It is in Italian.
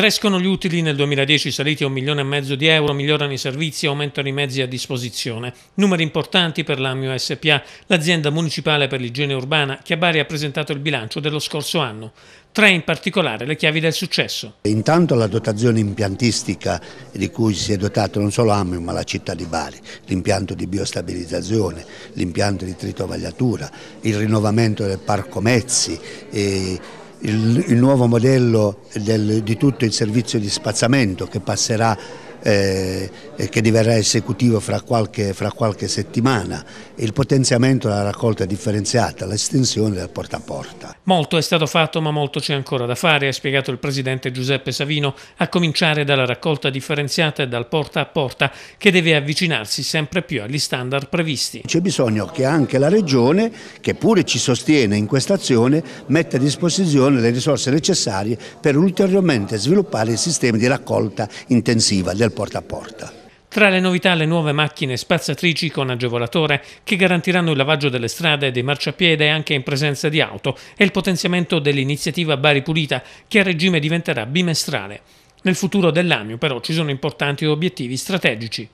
Crescono gli utili nel 2010 saliti a un milione e mezzo di euro, migliorano i servizi, aumentano i mezzi a disposizione. Numeri importanti per l'Amio SPA, l'azienda municipale per l'igiene urbana che a Bari ha presentato il bilancio dello scorso anno. Tre in particolare le chiavi del successo. Intanto la dotazione impiantistica di cui si è dotato non solo Amio ma la città di Bari, l'impianto di biostabilizzazione, l'impianto di tritovagliatura, il rinnovamento del parco mezzi. Il, il nuovo modello del, di tutto il servizio di spazzamento che passerà eh, che diverrà esecutivo fra qualche, fra qualche, settimana, il potenziamento della raccolta differenziata, l'estensione del porta a porta. Molto è stato fatto ma molto c'è ancora da fare, ha spiegato il presidente Giuseppe Savino, a cominciare dalla raccolta differenziata e dal porta a porta che deve avvicinarsi sempre più agli standard previsti. C'è bisogno che anche la Regione, che pure ci sostiene in questa azione, metta a disposizione le risorse necessarie per ulteriormente sviluppare il sistema di raccolta intensiva del del porta a porta. Tra le novità le nuove macchine spazzatrici con agevolatore che garantiranno il lavaggio delle strade e dei marciapiede anche in presenza di auto e il potenziamento dell'iniziativa Bari Pulita che a regime diventerà bimestrale. Nel futuro dell'AMIO però ci sono importanti obiettivi strategici.